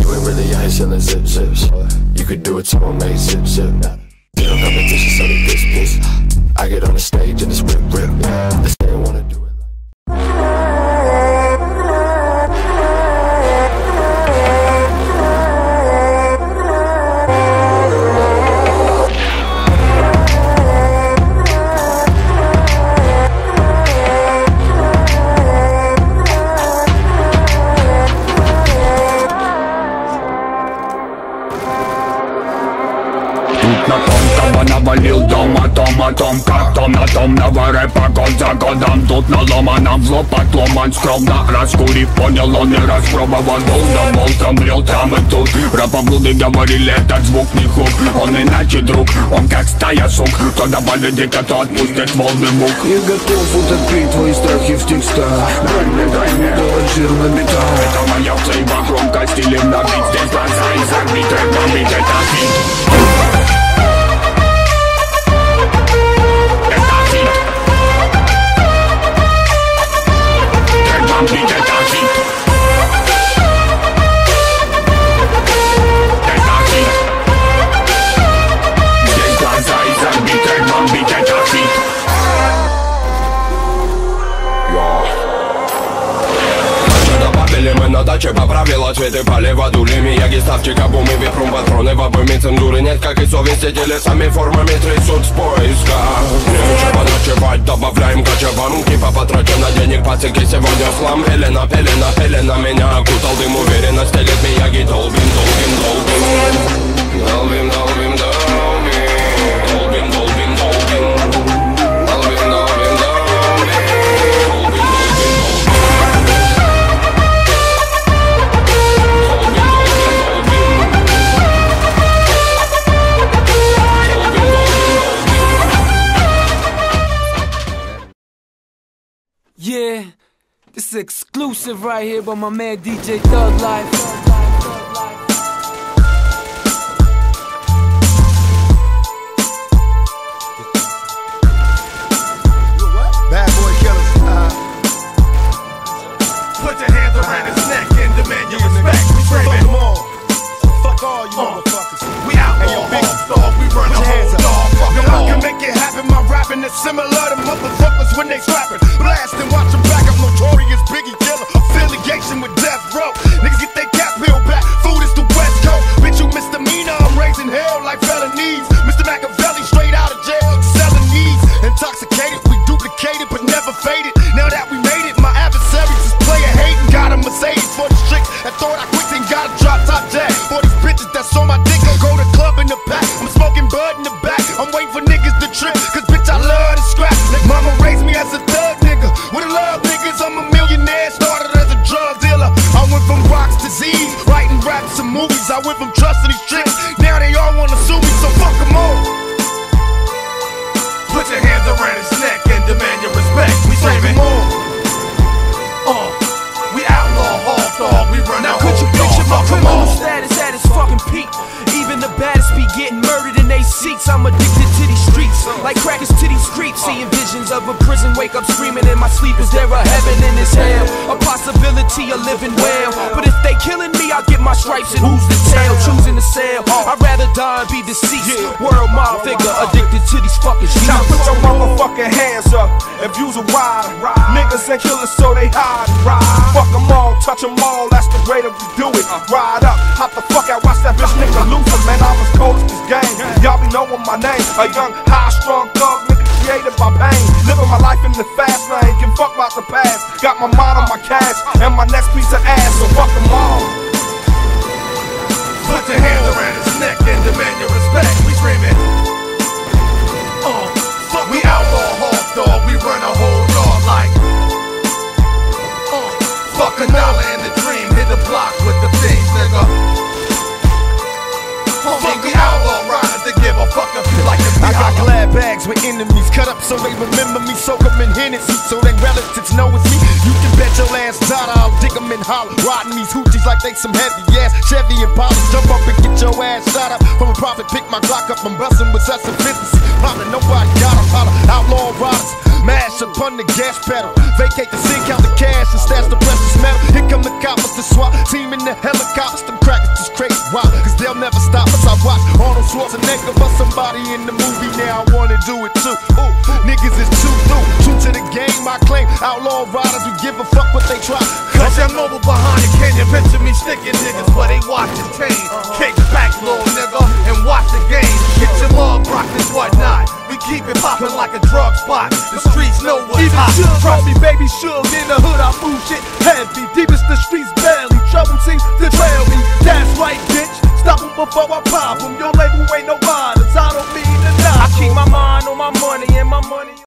You ain't really out here selling zip zips. You could do it to my mate zip zip. They don't competition, so they piss piss. Навалил дом, о том, о том, как том на том рэпа год за годом Тут наломано в лоб отломан скромно Раскурив, понял он и распробовал. Долго молчом брел там и тут. Рапоблуды говорили, этот звук не хук. Он иначе друг, он как стая сук. Кто добавит дико, то отпустит волны мук. Я готов утопить твои страхи в текстах. Дай мне, дай мне, Давай жир на это моя цейба Громко стилем набить Здесь глаза и забить Рэп бомбить, это хит даче Поправила цветы полива дулями Яги ставчика бумы Випрум патроны в обойме Цензуры нет, как и совести Телесами формами трясут в поисках Нечего ночевать, добавляем кочевам Типа потрачен на денег пацики Сегодня слам Пелена, пелена, пелена Меня окутал дым уверенно Стелит this is exclusive right here by my man DJ Thug Life. Bad boy killers. Uh, Put your hands around his neck and demand your respect. We screaming. Fuck them all. Fuck all you motherfuckers. We out hey, yo, big dog. We run a whole dog. Fuck them all. I can make it happen. My rapping is similar to wake up screaming in my sleep. Is there a heaven in this hell? A possibility of living well. But if they killing me, I'll get my stripes and who's the tail? Choosing to sell. I'd rather die and be deceased. World mob figure, addicted to these fucking streets. Now put your motherfucking hands up if you's a ride. Niggas ain't killers, so they hide. Ride. Fuck them all, touch them all, that's the way that we do it. Ride up, hop the fuck out, watch that bitch nigga Luther. Man, I'm as cold as this game. Y'all be knowing my name. A young, high of ass, fuck them all. Put your around his neck and demand your respect. We screaming. Uh, fuck we outlaw hog dog. We run a whole dog like. Uh, fuck a dollar in the dream. Hit the block with the things, nigga. Uh, fuck we outlaw riders to give a fuck like be I got glad bags with enemies cut up so they remember me. Soak 'em in Hennessy 'em. Riding these hoochies like they some heavy ass Chevy Impala. Jump up and get your ass shot up. From a profit, pick my Glock up. I'm busting with such efficiency. Probably nobody got 'em. Holler. Outlaw riders. Mash upon the gas pedal. Vacate the scene, count the cash and stash the precious metal. Here come the coppers the SWAT team in the helicopters, them crackers just crazy. Why? Cause they'll never stop us. I watch Arnold Schwarzenegger bust somebody in the movie. Now I wanna do it too. Me niggas where they watch the tame? Kick back, little nigga, and watch the game. Get your mug rocked and whatnot. We keep it poppin' like a drug spot. The streets know what's Even hot. Call me baby Suge in the hood, I move shit head